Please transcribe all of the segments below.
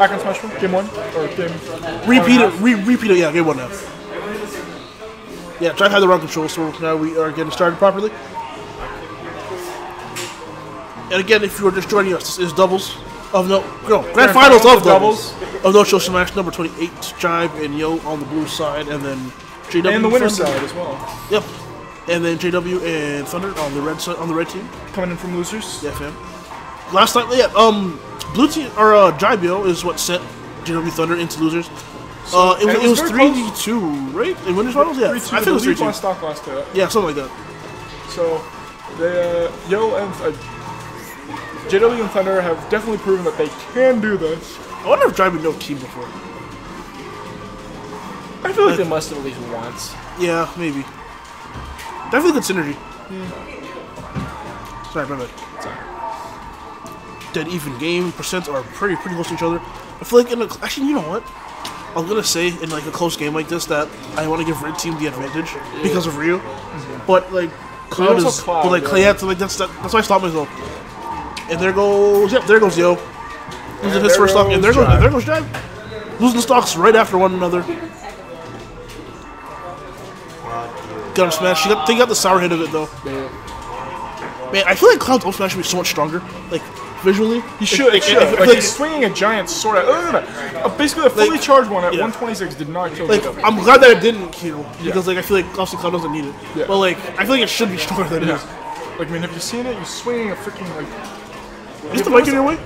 Back on Smash Bros. Game one or game. Repeat it. Re- repeat it. Yeah, game one now. Yeah, Drive had the wrong control, so now we are getting started properly. And again, if you are just joining us, this is doubles of no, no grand, Grand finals, finals of of doubles, of no show smash number 28, Jibe and Yoh on the blue side, and then JW And the winner's Thunder- side as well. Yep. And then JW and Thunder on the red side, on the red team. Coming in from losers. Yeah, fam. Last time, yeah, um, blue team or uh, Jibio is what sent JW Thunder into losers. uh, it, it was three two, right? In winners finals, yeah. Three two. I think it was three two. stock last to. Yeah, something like that. So, they, uh, Yoh and uh, JW and Thunder have definitely proven that they can do this. I wonder if Jibio no team before. I feel like they must have at least once. Yeah, maybe. Definitely good synergy. Sorry, my bad. Dead even game percents are pretty pretty close to each other. I feel like in a actually, you know what? I was gonna say in like a close game like this that I want to give red team the advantage because of Ryu, but like Cloud is, Cloud, but like yeah. Clay had to like that's that, that's why I stopped myself. And there goes yep, there goes Yoh. Losing his first stock, and there goes there goes Jibe. Losing stocks right after one another. Got him smashed. She got, they got the sour hit of it though. Man, I feel like Cloud's up smash should be so much stronger. Like visually, He should. Like, should. like, Like, swinging a giant sword. At, uh, uh, basically, a fully Like, charged one at yeah. 126 did not kill like, JW. I'm glad that it didn't kill because like I feel like obviously Cloud doesn't need it. Yeah. But like I feel like it should be stronger than it Yeah. is. Like, I mean, have you seen it? You're swinging a freaking like. Is the mic in your way?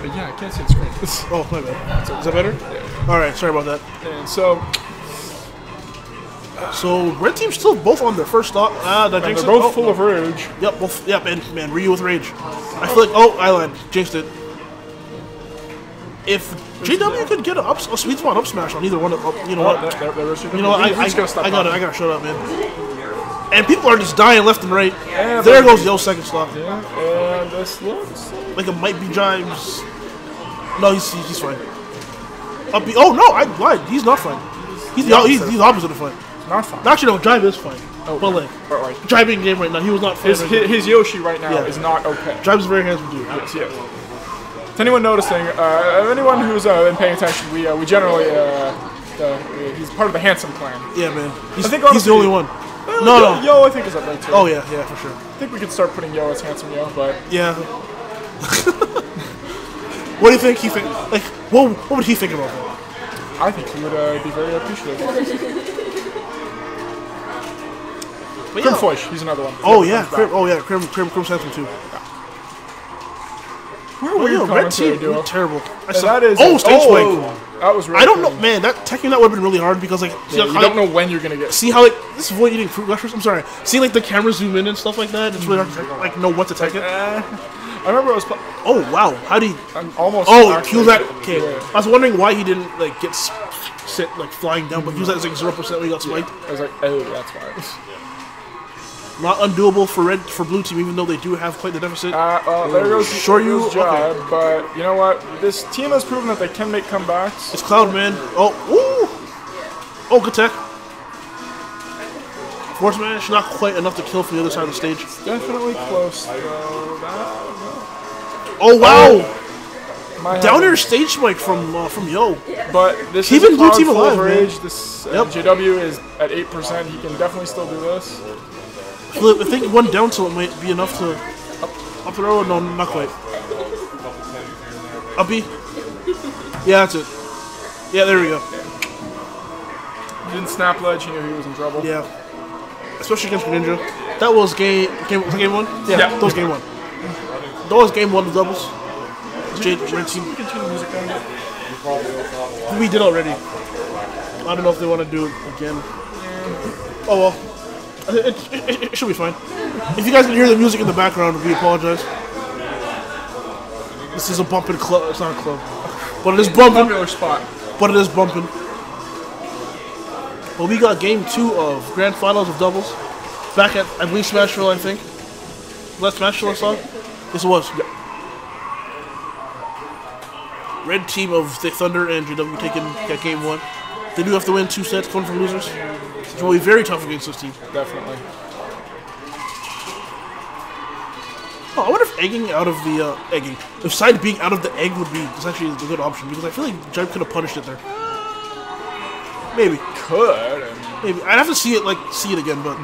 But yeah, I can't see the screen. Oh my bad. Is that better? Yeah. All right, sorry about that. and so So red team's still both on their first stock. Ah, that jinxed they're both Oh, full of rage. Yep, both. Yep, and man, Ryu with rage. I feel like oh, I lied, jinxed it. If JW could get a, up, a sweet spot up smash on either one, of, up, you know Oh, what? that, that, that You know what? I, I, stop I gotta, I gotta shut up, man. And people are just dying left and right. Yeah, there goes Yoh second stock. Yeah, and this looks. Like it might be Jibes. No, he's he's fine. Up oh no, I lied. He's not fine. He's the he's, he's the opposite of fine. Not fine. Actually, no, Drive is fine. Oh, but like like, Jibe in game right now, he was not fine. his, right his, his Yoshi right now Yeah. is not okay. Jibe's a very handsome dude. Yes, yes. To anyone noticing, uh, anyone who's uh, been paying attention, we uh, we generally uh, uh, he's part of the handsome clan. Yeah, man. He's, I think he's the only one. Well, No, Yoh, no. Yoh, I think is up there too. Oh yeah, yeah, for sure. I think we could start putting Yoh as handsome Yoh, but Yeah. what do you think he think? Like, what, what would he think about that? I think he would uh, be very appreciative. But Grim yeah. Fleisch, he's another one. Oh yeah, comes Crim, oh yeah, Crim, Crim, Crim's handsome too. We're a Oh yeah, red team, duo. terrible. I saw, that is oh stage oh, spike. That was really I don't know, man. That teching that would have been really hard because like, see, Yeah, how, you don't know when you're gonna get. see how like this is what eating fruit gushers. I'm sorry. See like the camera zoom in and stuff like that. It's really hard to like know what to tech it. Uh, I remember I was Oh wow, how do you? I'm almost. Oh, actually- he was at. Okay, Yeah. I was wondering why he didn't like get sit like flying down, but he was at like zero percent when he got spiked. I was like, oh, that's why. Not undoable for red for blue team, even though they do have quite the deficit. Uh, well, there goes Sure there you- goes Jab, but you know what? This team has proven that they can make comebacks. It's Cloud Man. Oh, ooh. Oh, good tech. Force Smash, not quite enough to kill from the other side of the stage. Definitely close, though. That Oh wow! might have Down been- stage spike from uh, from Yoh. But this Keeping is blue team full alive, of man. rage. This uh, Yep. JW is at eight percent. He can definitely still do this. I think one down tilt might be enough to up, up throw. No, not quite. Up B. Yeah, that's it. Yeah, there we go. He didn't snap ledge. He knew he was in trouble. Yeah. Especially against Greninja. That was game game was game one? Yeah, Yeah. that was game one. That was game one of doubles. Team. We can turn the music down. We did already. I don't know if they want to do it again. Oh well. It, it, it, should be fine. If you guys can hear the music in the background, we apologize. This is a bumping club. It's not a club. But it is bumping. But it is bumping. But we got game two of grand finals of doubles. Back at, I believe, Smashville, I think. Last Smashville I saw? Yes, it was. Red team of the Thunder and JW taking that game one. They do have to win two sets coming from losers. It's going to be very tough against this team. Definitely. Oh, I wonder if egging out of the uh, egging, if side being out of the egg would be is actually a good option because I feel like Jibe could have punished it there. Maybe, Could. I mean, maybe I'd have to see it like see it again, but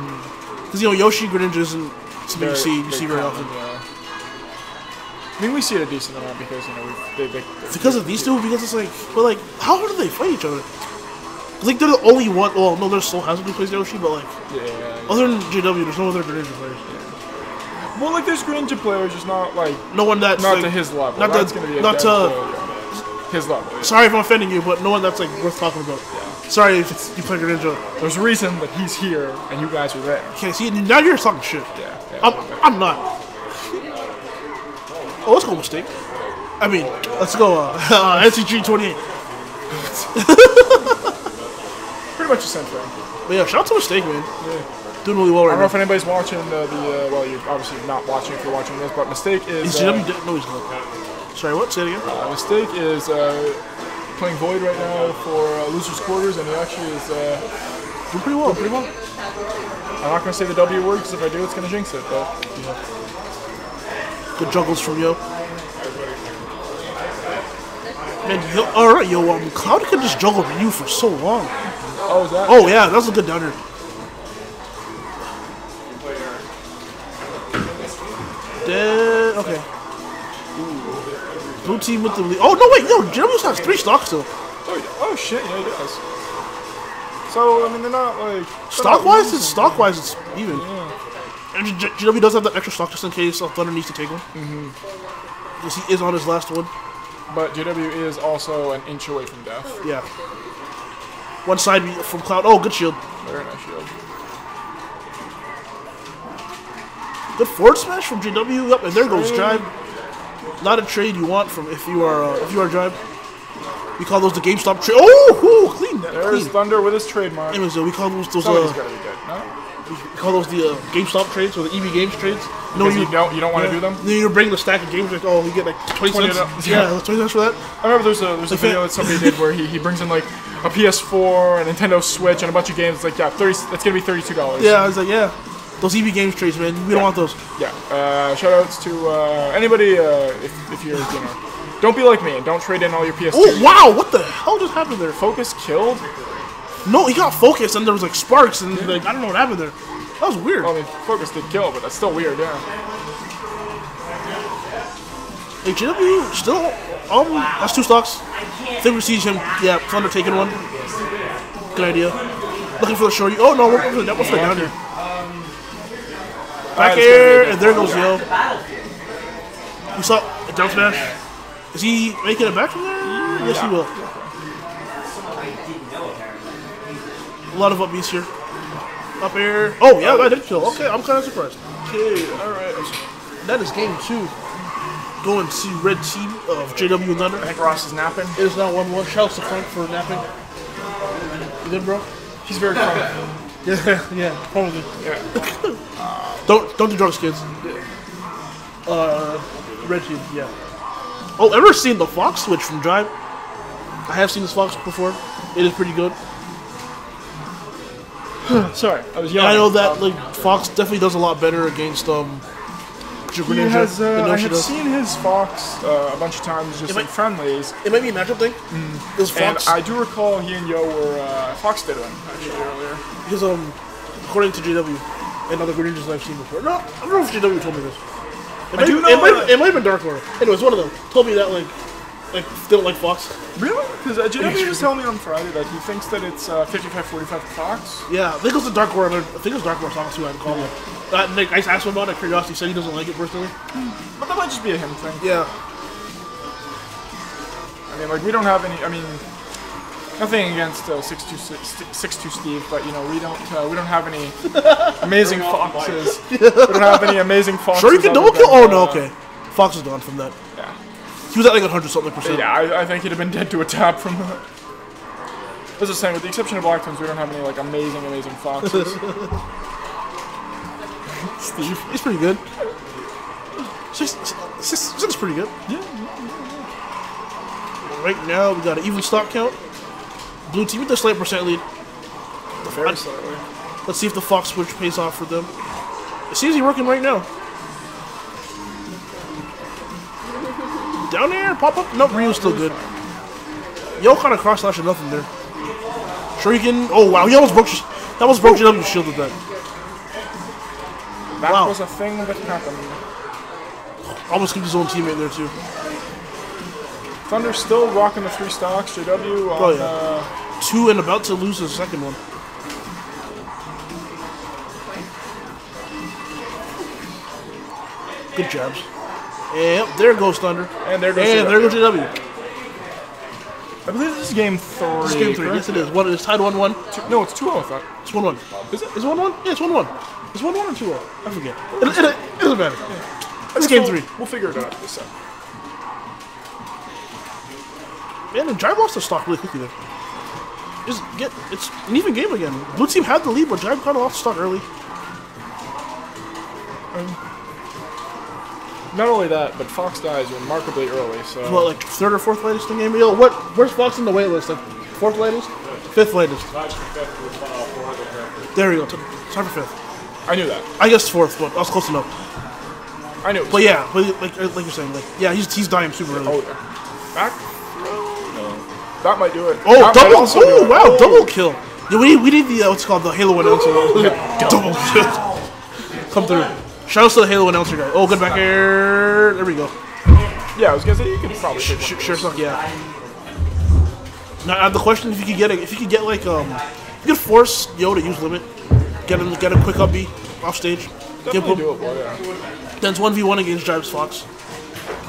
because you know Yoshi Greninja isn't something you see you see very common, often. Yeah. I mean, we see it a decent amount because you know we've, they, they, Because of these two, because it's like, but like, how do they fight each other? I think they're the only one. Well, no, there's Soul Hazard who plays Yoshi, but like, Yeah. other than JW, there's no other Greninja players. Well, like there's Greninja players, just not like No one that's not like, to his level. not That's to- gonna be not to- his level. yeah. Sorry if I'm offending you, but no one that's like worth talking about. Sorry if it's, you play Greninja. There's a reason that he's here and you guys are there. Okay, see, now you're talking shit. Yeah. yeah. I'm, I'm not. Oh, let's go mistake. I mean, let's go uh, uh, NCG 28. Pretty much the same thing. But yeah, shout out to mistake, man. Yeah. Doing really well right I don't know if anybody's watching the, the uh, well, you're obviously not watching if you're watching this, but Mistake is Is uh, di- No, he's not. Sorry, what? Say it again. uh, Mistake is uh, playing Void right now for uh, Losers Quarters, and he actually is uh, Doing pretty well. pretty well. I'm not gonna say the W word because if I do, it's gonna jinx it. But you know. Good juggles from Yoh. Man, yo, all right, yo. Um, Cloud could just juggle you for so long. Oh, that? Oh yeah, that was a good downer. Dead. Okay. Blue team with the lead. Oh no, wait, yo, Jeremy's has three stocks still. Oh, oh shit, yeah, he does. So I mean, they're not like Stock-wise, it's stock wise, it's even. Yeah. And JW does have that extra stock just in case uh, Thunder needs to take one. Mm-hmm. Because he is on his last one. But JW is also an inch away from death. Yeah. One side from Cloud. Oh, good shield. Very nice shield. Good forward smash from JW. Yep, and there goes Jibe. Not a trade you want from if you are uh, if you are Jibe. We call those the GameStop trade. Oh, ooh, clean that. There's Clean. Thunder with his trademark. Anyways, uh, we call those those Somebody's uh, gotta be good. No? we call those the uh, GameStop trades or the EB Games trades. No, Because you don't you don't want to yeah. do them. Then you bring the stack of games. Like, oh, you get like twenty, 20 cents. Yeah, Yeah. twenty cents for that. I remember there's a there's a video that- that somebody did where he, he brings in like a PS4, a Nintendo Switch, and a bunch of games. It's like yeah, thirty. That's gonna be thirty-two dollars. Yeah, I was like, yeah, those EB Games trades, man. We don't want those. Yeah. Uh, shout outs to uh, anybody uh, if, if you're you know, don't be like me and don't trade in all your PS2. Oh wow, what the hell just happened there? Focus killed. No, he got focused and there was like sparks and like I don't know what happened there. That was weird. Well, I mean, Focus did kill, but that's still weird. Yeah. JW still um that's two stocks. I Think we see him. Yeah, Thunder taking one. Good idea. Looking for the shorty. Oh no, we're for the, down here. Back That air, and there goes Yoh. We saw a down smash. Is he making it back from there? Yes, he will. A lot of up Bs here. Up air. Oh yeah, that did kill. Okay, I'm kind of surprised. Okay, all right. That is game two. Going to red team of JW and Thunder. I think Ross is napping. It is now 1 1. Shouts to Frank for napping. You good, bro? He's very calm. Yeah, yeah, probably. yeah. Don't don't do drugs, kids. Uh, red team, yeah. Oh, ever seen the Fox switch from Drive? I have seen this Fox before. It is pretty good. Sorry, I was Yeah, yelling. I know that like Fox definitely does a lot better against um. Jupiter He Ninja has, uh, I have seen his Fox uh, a bunch of times just It in might- friendlies, It might be a matchup thing. This and Fox I do recall he and Yoh were uh, Fox did one actually earlier. because um, according to JW and other Greninjas I've seen before. No, I don't know if JW told me this. It might, do it know might, that- it might have been Dark Lord. Anyways, one of them told me that like, like they don't like Fox. Really? Because uh, JW was telling me on Friday that he thinks that it's uh, 55-45 Fox. Yeah, I think it was the Dark Lord. I think it was Dark Lord Fox too. I'd call him. Uh, Nick, I asked him about it. Curiosity said he doesn't like it personally. But that might just be a him thing. Yeah, I mean, like we don't have any. I mean, nothing against uh, six two six two Steve, but you know we don't uh, we don't have any amazing foxes. we don't have any amazing foxes. sure you can double kill. Oh no, uh, okay. Fox is gone from that. Yeah, He was at like 100 something percent. yeah. I, I think he'd have been dead to a tap from that. As I was saying, with the exception of Black Twins, we don't have any like amazing, amazing foxes. Steve. He's pretty good. Six, six, six is pretty good. Yeah. Right now, we got an even stock count. Blue team with a slight percent lead. Very slightly. Let's see if the Fox switch pays off for them. It seems to be working right now. Down there, pop up. Nope, Ryu's still good. Yo kind of cross slash nothing there. Shuriken. Oh wow, he almost broke. He almost broke JW's shield with that. That Wow. was a thing that happened. Almost kicked his own teammate there too. Thunder still rocking the three stocks. JW on Oh, yeah. uh, Two and about to lose his second one. Good jabs. Yep, there goes Thunder. and there goes And JW. there goes JW. I believe this is game three. It's game three. Yes, it is. One It's tied one one. Two, no, it's 2 0, I thought. It's one one. Is it? Is it one one? Yeah, it's one one. It's one one or two zero. I forget. It, it, it, it doesn't matter. It's game We'll- three. We'll figure it out this time. Man, and Jibe lost the stock really quickly there. Just get it's an even game again. Blue team had the lead, but Jibe kind of lost the stock early. Um, Not only that, but Fox dies remarkably early, so. What, like third or fourth latest in the game? Yo, what? Where's Fox in the wait list? Like fourth latest, fifth latest. There we go. Time for fifth. I knew that. I guess fourth, but I was close enough. I knew But yeah, but like like you're saying, like yeah, he's he's dying super early. Oh, yeah. Back? No. That might do it. Oh, That double! Oh, wow, Oh. double kill. Yeah, we need, we need the uh, what's it called the Halo announcer. double kill. Come through. Shout out to the Halo announcer guy. Oh, good back air. There we go. Yeah, I was gonna say you could probably Sure, one. sure fuck yeah. Now, uh, the question if you could get a, if you could get like um, you could force Yoh to use limit, get him get a quick up B off stage, give Definitely him. doable, yeah. Then it's one v one against Jibes Fox.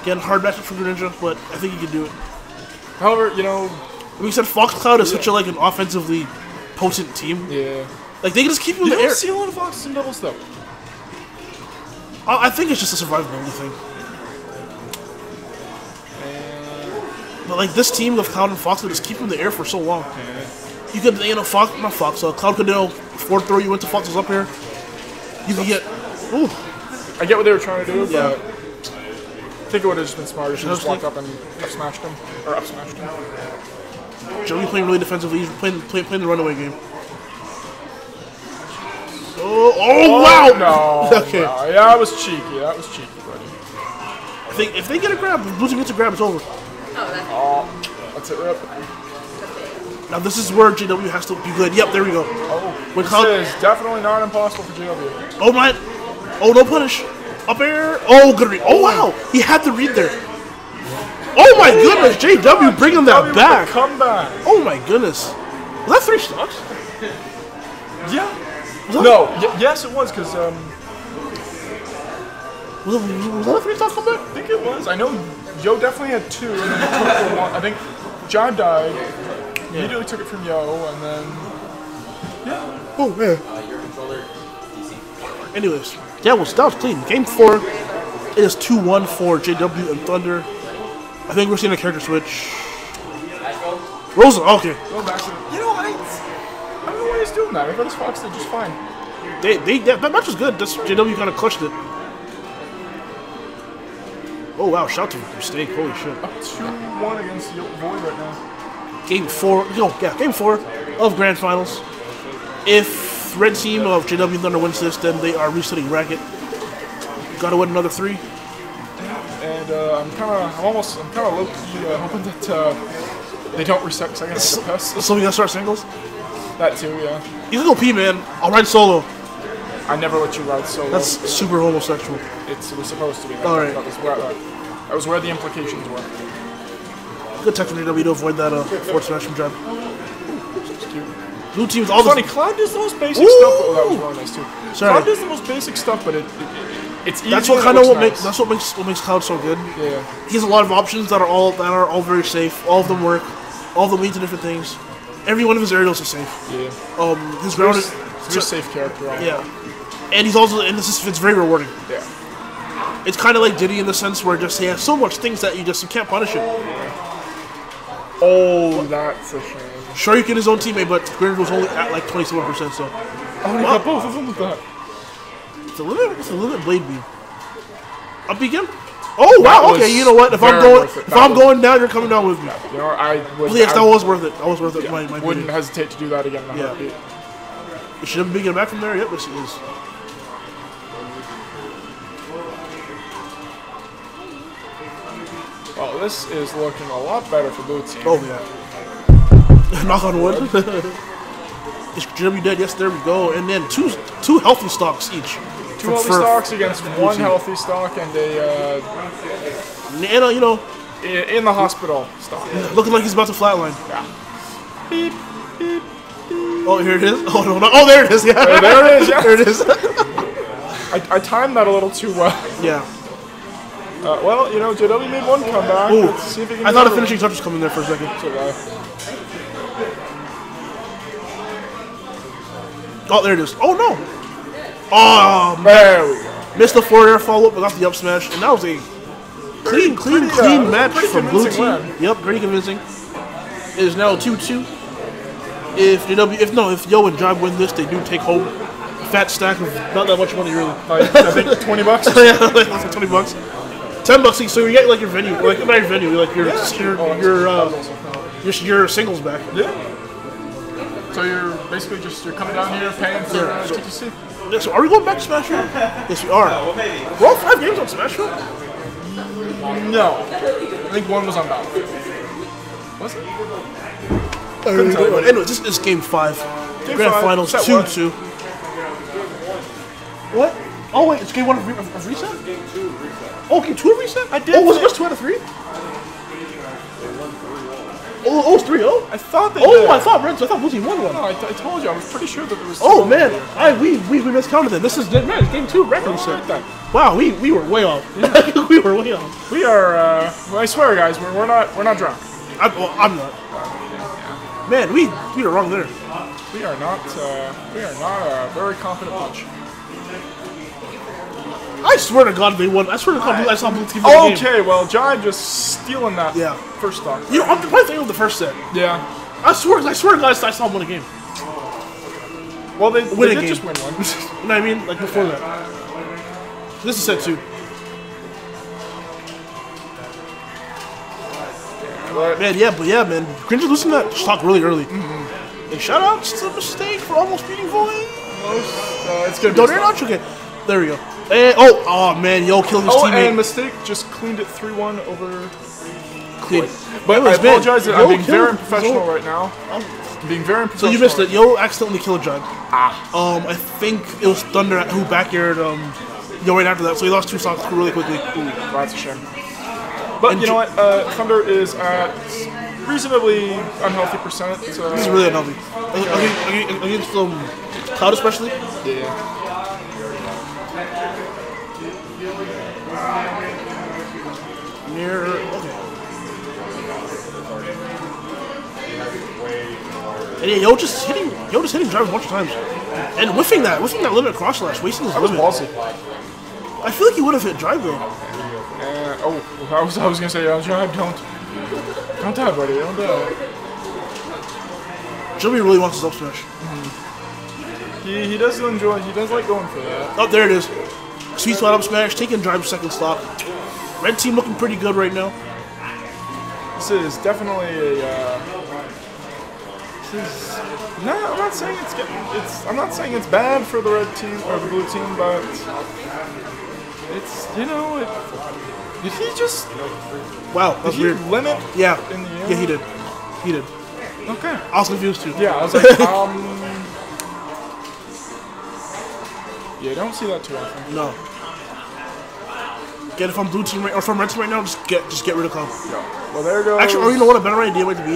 Again, hard matchup for Greninja, but I think he can do it. However, you know, We said Fox Cloud is such a like an offensively potent team. yeah. Like they can just keep you in You don't air. see a lot of Foxes and doubles though. I I think it's just a survivability thing. But like this team of Cloud and Fox would just keep you in the air for so long. You could, you know, Fox, not Fox, uh, Cloud could, you know, forward throw you into Fox's up here. You could get, ooh, I get what they were trying to do, Yeah. but I think it would have just been smarter. Should just walked up and up smashed him or up smashed him. Joey playing really defensively. He's playing, playing, playing the runaway game. Oh, oh, oh, wow! No. Okay. no. Yeah, that was cheeky. That was cheeky, buddy. If they, if they get a grab, if Blue Team gets a grab, it's over. Oh, oh that's it, rip. Now this is where JW has to be good. Yep, there we go. Oh, When this is definitely not impossible for JW. Oh my! Oh no punish! Up air! Oh good read! Oh wow! He had the read there. Oh my goodness! JW bringing that back! with the Comeback. Oh my goodness! Was that three stocks? Yeah. Was that, No. Y- yes, it was because um, Was, it, was that a three stock? I think it was. I know Yoh definitely had two, and then took the one. I think Jibe died. Immediately took it from Yoh, and then yeah. Oh man. Anyways, yeah, was that was clean. Game four. It is two one for JW and Thunder. I think we're seeing a character switch. Rosa. Okay. I don't know why he's doing that. I his Fox did just fine. They, they, that, that match was good. This JW kind of clutched it. Oh wow, shout to mistake. Holy shit. Two one against Yo- Void right now. Game four, no, yeah, game four of Grand Finals. If red team of JW Thunder wins this, then they are resetting Racket. Gotta win another three. And uh, I'm kind of, I'm almost, I'm kind of low key uh, hoping that uh, they don't reset second second pass. So we gotta start singles. That too, yeah. You can go P, man. I'll ride solo. I never let you ride solo. That's super homosexual. it's, it was supposed to be. That, All right. that was where that, that was where the implications were. Good tech from JW to avoid that uh, forward smash from Jab. Blue team with all Funny, the. Cloud does the most basic Ooh! stuff. Oh, that was really nice too. Sorry. Cloud does the most basic stuff, but it, it, it's easy. That's what kind of what makes that's what makes what makes Cloud so good. Yeah. He has a lot of options that are all that are all very safe. All of them work. All of them lead to different things. Every one of his aerials are safe. Yeah. Um, his ground He's is a very safe character. all yeah, and he's also and this is it's very rewarding. Yeah. It's kind of like Diddy in the sense where just he has so much things that you just you can't punish him. Oh, that's a shame. Sure, you can his own teammate, but Greninja was only at like twenty seven percent. So Oh, he got both of them with that. it's a limit. It's a limit blade beam. Up again. Oh wow! Okay, you know what? If I'm going, if That I'm was- going down, you're coming down with me. You know, I would. Yes, I that was worth it. That was worth it. My, my wouldn't video. hesitate to do that again. In Yeah. heartbeat. You should been getting back from there. Yep, yes, it is. Well, this is looking a lot better for blue team. Oh yeah. Knock on wood. is JW dead? Yes, there we go. And then two two healthy stocks each. Two healthy stocks against one healthy stock and a uh, And uh, you know, in the hospital stock. looking like he's about to flatline. Yeah. Beep, beep. Oh, here it is. Oh no, no. Oh, there it is. Yeah. There- there it is, yeah. there it is. I, I timed that a little too well. yeah. Uh, well, you know, JW made one comeback. Ooh. Let's see if he can I thought a finishing touch was coming there for a second. So, uh, Oh, there it is. Oh no. Oh, man. There we go. missed the forward air follow up, but got the up smash, and that was a clean, clean, pretty, uh, clean match from blue team. win. Yep, pretty convincing. It is now two two. If JW, if no, if Yoh and Job win this, they do take home a fat stack of not that much money really. Like, I think 20 bucks. yeah, like twenty bucks. Ten bucks each, so you get like your venue, like not your venue, like your your Oh, your, uh, your your singles back. Yeah. So you're basically just you're coming down here paying for uh, TTC. So are we going back to Smash Bros? Yes, we are. We're all five games on Smash Bros. No, I think one was on Battlefield. Was it? Tell. Anyway, this is game five. Game Grand five, Finals, set 2 one. 2. What? Oh, wait, it's game one of, re- of reset? Game two of reset. Oh, game two of reset? I did Oh, was it just two out of three? Oh, oh, it's 3 0? I thought they Oh, did. I thought Reds, I thought Blue won one. No, I, I told you. I was pretty sure that there was. Oh, man, I we, we, we miscounted them. This is, man, it's game two record Right Wow, we, we were way off. we were way off. We are. Uh, well, I swear, guys, we're, we're not we're not drunk. I, well, I'm not. Man, we, we are wrong there. We are not. Uh, we are not a very confident bunch. I swear to God they won. I swear to God I saw Blue Team. Okay, well, Jai just stealing that Yeah. first stock. You know, I'm probably thinking of the first set. Yeah. I swear, I swear to God, I saw him win a game. Well, they, Win they a game. just win one. You know what I mean? Like before that. This is set two. but Man, yeah, but yeah, man. Cringer losing that stock really early. And shout outs to Mistake for almost beating Void. uh, it's gonna be. No, a not. Okay. There we go. And, oh, oh man, yo, killing his Oh, teammate. and mistake just cleaned it three one over. Clean. But I apologize. that Yoh I'm being killed very unprofessional own- right now. I'm being very So unprofessional. you missed it. Yoh accidentally killed John. Ah. Um, I think it was Thunder who back aired um, Yoh right after that. So he lost two stocks really quickly. Ooh, that's a shame. But And you know what? Uh, Thunder is at reasonably unhealthy percent. This is Uh, really unhealthy. Against, against, against um, Cloud especially. yeah. Okay. And yeah, Yoh just hitting, Yoh just hitting drive a bunch of times, and whiffing that, whiffing that limit cross slash, wasting his was limit. ballsy. I feel like he would have hit drive though. Uh, oh, I was, I was gonna say, uh, John, don't, don't die, buddy, don't die. Jimmy really wants his up smash. He, he does enjoy, he does like going for that. Oh, there it is. Sweet spot up smash, taking drive second stock. Red team looking pretty good right now. This is definitely a. Uh, this is, no, I'm not saying it's getting. It's. I'm not saying it's bad for the red team or the blue team, but it's. You know, it, did he just? Wow, Did that's he weird. limit? Yeah, in the air? yeah, he did. He did. Okay. I was confused too. Yeah, I was like, um. Yeah, I don't see that too often. No. Get it from blue team right, or from red team right now. Just get, just get rid of Cloud. Yeah. Well, there goes. Actually, or you know what? A better idea might to be.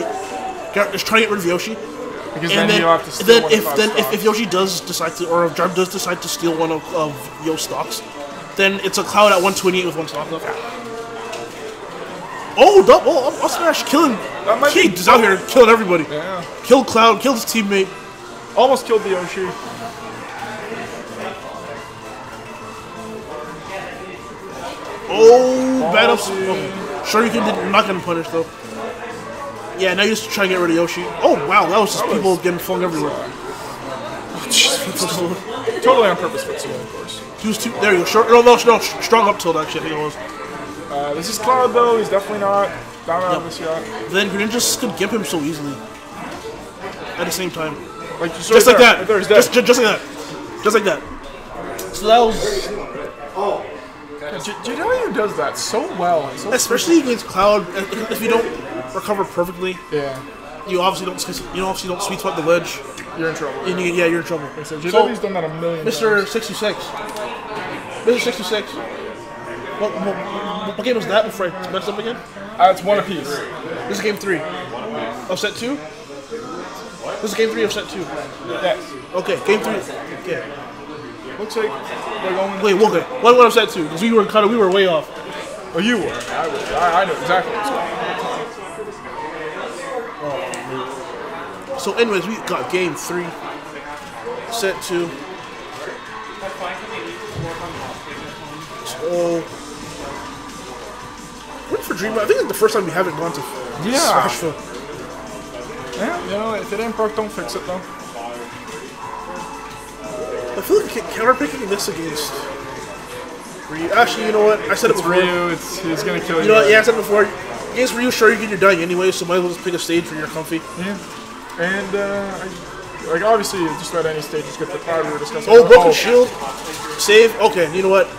Get, just try to get rid of Yoshi. because And then, then, you'll have to steal then one if five then if, if Yoshi does decide to, or if Jarb does decide to steal one of, of Yoh stocks, then it's a Cloud at 128 with one stock left. Oh, double! Oh, up smash, killing. That might He be- is out here killing everybody. yeah, Killed Cloud, killed his teammate. almost killed the Yoshi. Oh, bad. Oh, sure, you can did not getting punished though. Yeah, now you just try to get rid of Yoshi. Oh wow, that was just people getting flung everywhere. Totally on purpose, Fitzy, of course. he was too. There you go. Short. No, no, no. Strong up tilt actually. I think it was. Uh, this is Cloud though. He's definitely not down out of this yet. Then Greninja just could gimp him so easily. At the same time, Like just, just right like there, that. Right there, just, just, just like that. Just like that. So that was. J- JW does that so well. So Especially against Cloud, if if you don't recover perfectly, yeah, you obviously don't sweet- you obviously don't sweet spot the ledge, you're in trouble. and you, yeah, you're in trouble. So So, JW's done that a million Mr. times. 66, Mr. 66, what, what, what game was that before I messed up again? Uh, it's one apiece. This is game three of set two. This is game three of set two. Yes. Okay, game three. Okay. Looks like they're going. Wait, okay. What what of set two? Because we were kind of we were way off. Oh, you were. I was. I, I know exactly what's going on. So, anyways, we got game three, set two. So, went for Dream. I think it's the first time we haven't gone to Yeah. Smashville. Yeah, you know, if it ain't broke, don't fix it, though. I feel like counterpicking this against. Ryu. Actually, you know what? I said it before. Ryu. It's he's gonna kill you. You know what? Yeah, I said it before. Against Ryu, sure you get your dying anyway, so might as well just pick a stage where you're comfy. Yeah. And uh, I, like obviously, just about any stage is good for Cloud. We were discussing. Oh, that. broken shield, save. Okay, you know what?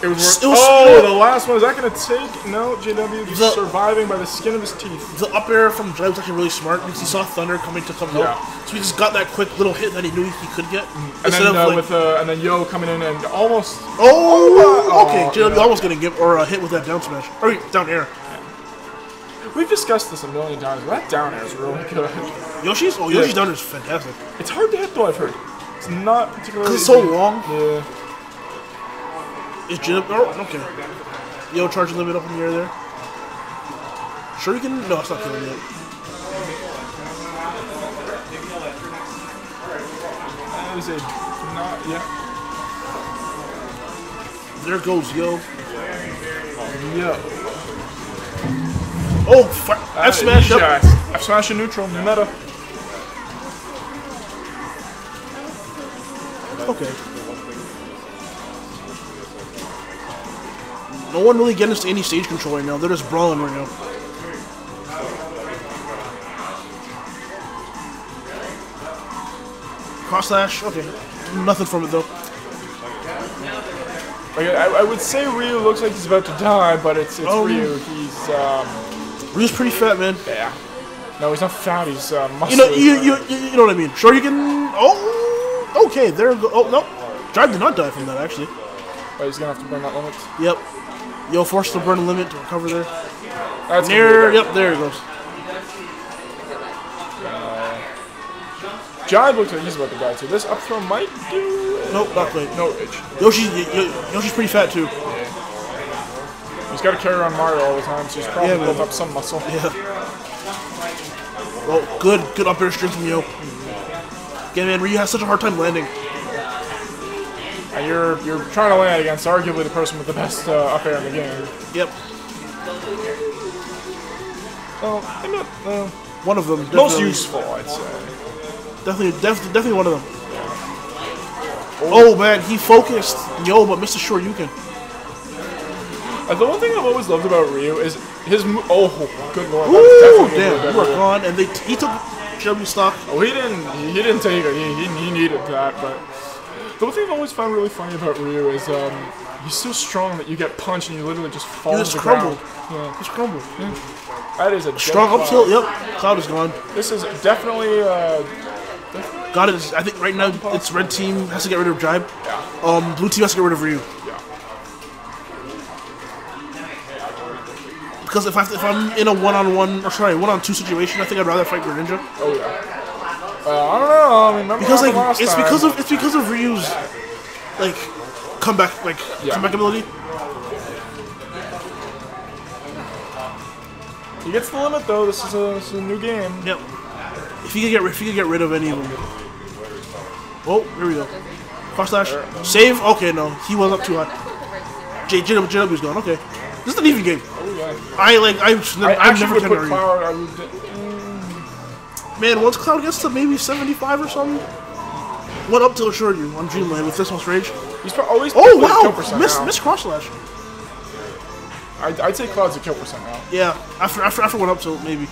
It was. Worth, It was- oh, the last one is that gonna take? No, JW just The- surviving by the skin of his teeth. The up air from Jai was actually really smart because he saw Thunder coming to come help. Yeah. So he just got that quick little hit that he knew he could get. And then uh, like, with uh, and then Yoh coming in and almost. oh, Oh, okay, JW yeah. almost getting give or a hit with that down smash. Or down air. We've discussed this a million times. but That down air is really good. Yoshi's? Oh, Yoshi's down air is fantastic. It's hard to hit though. I've heard. It's not particularly. Because it's so long. Yeah. Is Jim? Oh, okay. Yoh, charge a limit up in the air there. Sure you can. No, it's not killing yet. That was not. Yeah. There goes Yoh. Yeah. Oh, fi- uh, F smash up. F smash in neutral. Meta. Okay. No one really getting into any stage control right now. They're just brawling right now. Cross slash. Okay. Nothing from it though. Like, I, I would say Ryu looks like he's about to die, but it's it's Oh. Ryu. He's um. Ryu's pretty fat, man. Yeah. No, he's not fat. He's uh, muscly. You know, you, you, you, you know what I mean. Sure, you can. Oh, okay. There. Go. Oh no, Drive did not die from that actually. But he's gonna have to burn that limit. Yep. Yoh, forced to burn a limit to recover there. That's Near. Yep. There it goes. Uh, Jibe looks like he's about to die too. This up throw might do it. Nope, not quite. No edge. Yoshi, Yo- Yoshi's pretty fat too. He's got to carry around Mario all the time, so he's probably Yeah, built up some muscle. Yeah. Well, good, good up air strength from Yoh. Yeah, man, Ryu has such a hard time landing. You're you're trying to land against arguably the person with the best uh, up air in the game. Yep. Well, I'm not, uh, One of them. most useful, I'd say. Definitely, definitely, definitely one of them. Oh man, he focused Yoh, but Mr. Yukin. Uh, the one thing I've always loved about Ryu is his mo- oh good lord, Ooh, damn, you were gone, and they he took Shelby stock. Oh, he didn't. He, he didn't take it. He, he, he needed that. But the one thing I've always found really funny about Ryu is um, he's so strong that you get punched and you literally just fall He to the crumbled. ground. Yeah, Just crumbled. Yeah. that is a Strong up tilt. Yep, Cloud is gone. This is definitely uh, Got it. I think right now it's red team has to get rid of Jibe. Yeah. Um, blue team has to get rid of Ryu. yeah. Because if I if I'm in a one-on-one or sorry one-on-two situation, I think I'd rather fight Greninja. Oh yeah. Uh, I don't know. I mean, remember Because like it's time? because of it's because of Ryu's like comeback like Yeah. comeback ability. he gets the limit though. This is a, this is a new game. Yep. If you could get if you could get rid of any of them. Oh, here we go. Cross slash. Save. Okay, no, he was up too high. J J JW's gone. Okay, this is an even game. Oh. I like I, I I've actually never put of Man, once Cloud gets to maybe 75 or something, what up till assure you on Dreamland with this much rage? he's pro- always Oh wow, miss now. miss cross slash. I'd, I'd say Cloud's a kill percent now. Yeah, after after after one up tilt maybe.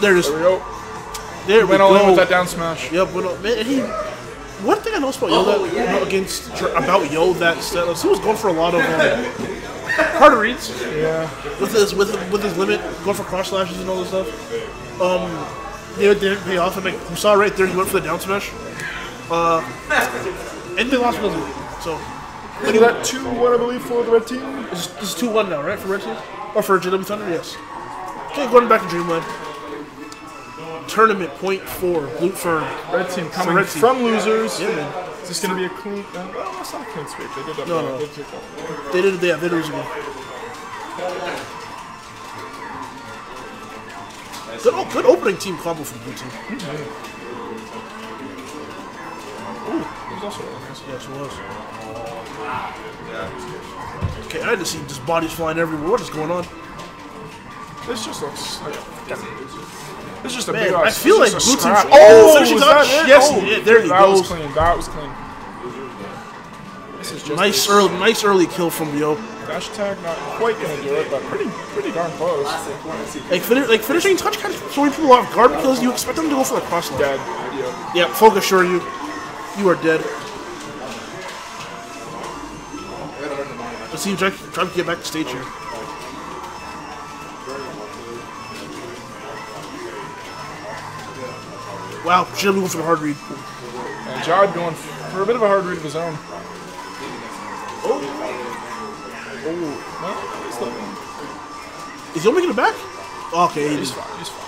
There it is. There we go. There we Went all in with that down smash. Yep, went up. Man, he one thing I noticed about Yoh that you know, against about Yoh that set, he was going for a lot of um, harder reads Yeah. with his with with his limit, going for cross slashes and all this stuff. Um, they didn't pay off, and like you saw right there, he went for the down smash. Uh, and they lost because of it. So that 2 1, I believe, for the red team. it's, it's two one now, right for Red Team or for JW Thunder? Yes. Okay, going back to Dreamland. Tournament point four, Blue Fern. Red team coming red team. from losers. Yeah, man. Is this going to be a clean? Uh, well, it's not a clean sweep. They did that. No, no. They did that. They did. Yeah, they did lose again. Good, good opening team combo from Blue Team. It was also nice. Yes, it was. Okay, I had to see just bodies flying everywhere. What is going on? This just looks like This just a Man, big I feel like Blue Team- Oh, finishing touch. Yes, Oh, yeah, there he that was clean. That was clean. This is just Nice early, nice early kill from Yoh. Dash attack. Not quite gonna do it, but pretty, pretty darn close. Like, fin- like finishing touch kind of throwing people off guard because you expect them to go for the cross line. Dead. Yeah, focus sure you, you are dead. Let's see, try, try to get back to stage here. Wow, been going for the hard read. And Jod going for a bit of a hard read of his own. Oh. Oh. Is he making it back? Okay, he He's fine. He's fine.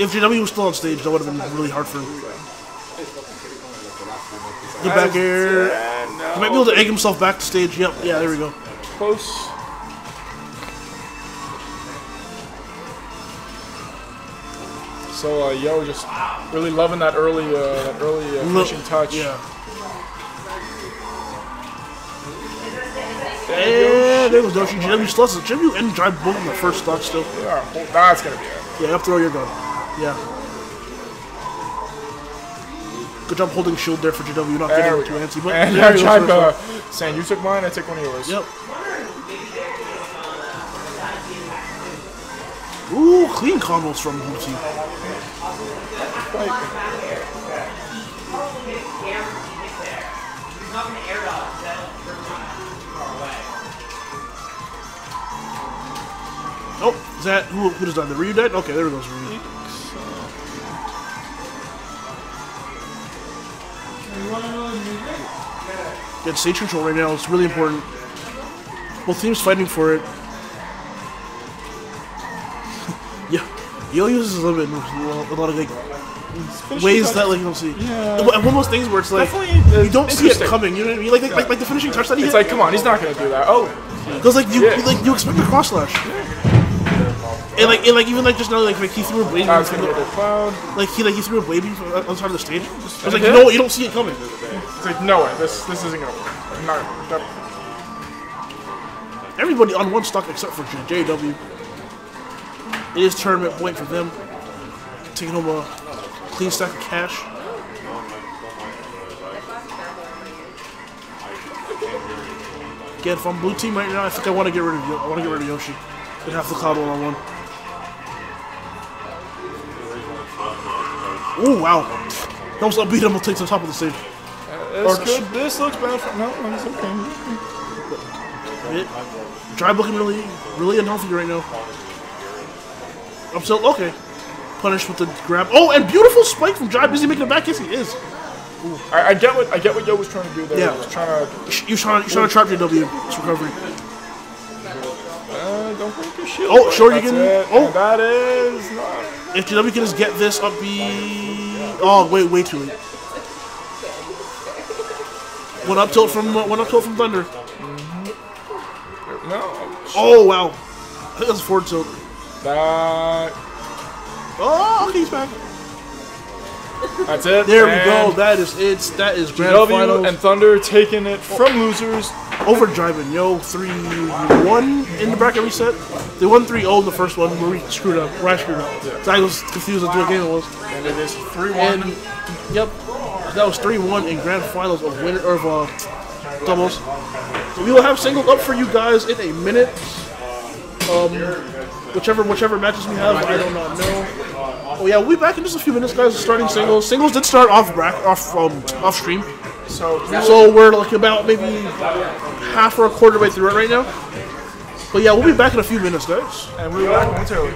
if JW was still on stage, that would have been really hard for him. Get back here. And He might be able to egg himself back to stage. Yep, yeah, there we go. close. So uh, Yoh just really loving that early, uh, that early uh, finishing touch. Yeah. And there goes Doshi. JW still has JW and drive both in the first stock still. Yeah, well, that's gonna be it. Yeah, you have to throw your gun. Yeah. Good job holding shield there for JW, not There getting too go. antsy. But And there I he goes tried first uh, saying you took mine, I take one of yours. Yep. Ooh, clean combos from Booty. Oh, is that who? Who does that? The Ryu died? Okay, there goes Ryu. Get stage control right now. It's really important. Both teams fighting for it. yeah, Yoh uses a little bit, a lot of like ways that like you don't see. Yeah. And one of those things where it's like Definitely, uh, you don't see it coming. You know what I mean? Like like, like, like the finishing touch that he It's hit. like, come on, he's not gonna do that. Oh, Because like you Yeah. like you expect a cross slash. And like and like even like just now like, like he threw a blade from the, like he like he threw a blade beam from uh, on the side of the stage. I was like, no, you don't see it coming. It's like, no way, this this isn't gonna work. No, that- Everybody on one stock except for J- JW. It is tournament point for them. Taking home a clean stack of cash. Again, if I'm blue team right now, I think I want to get rid of Yo- I want to get rid of Yoshi and have the cloud one on one. Oh wow! Almost beat him. Will take to the top of the stage. This, could, this looks bad for no, it's okay. It, Drive looking really, really unhealthy right now. I'm still okay. Punished with the grab. Oh, and beautiful spike from Drive. Is he making it back? Yes, he is. I, I get what I get what Yoh was trying to do there. Yeah. He was trying to You trying, you trying to trap JW? It's recovery. uh, don't break your shield. Oh, sure you can- it. oh. And that is not. If JW can just get this up, be oh wait, way too late. One up tilt from one up tilt from Thunder. Mm-hmm. No, Oh wow, think that's forward tilt. that. Oh, okay, he's back. That's it. There we go. That is it. that is grand W finals. and Thunder taking it from losers. Overdriving, yo, 3 1 in the bracket reset. They won 3 0 in the first one where we screwed up, where I screwed up. So I was confused as to what game it was. And it is 3 1. yep, that was 3 1 in grand finals of winner of uh, doubles. So we will have singles up for you guys in a minute. Um, whichever whichever matches we have, I do not know. Oh yeah, we'll be back in just a few minutes, guys. Starting singles. Singles did start off brack off um, off stream, So, so we're like about maybe half or a quarter way through it right now. But yeah, we'll be back in a few minutes, guys. and we're back momentarily.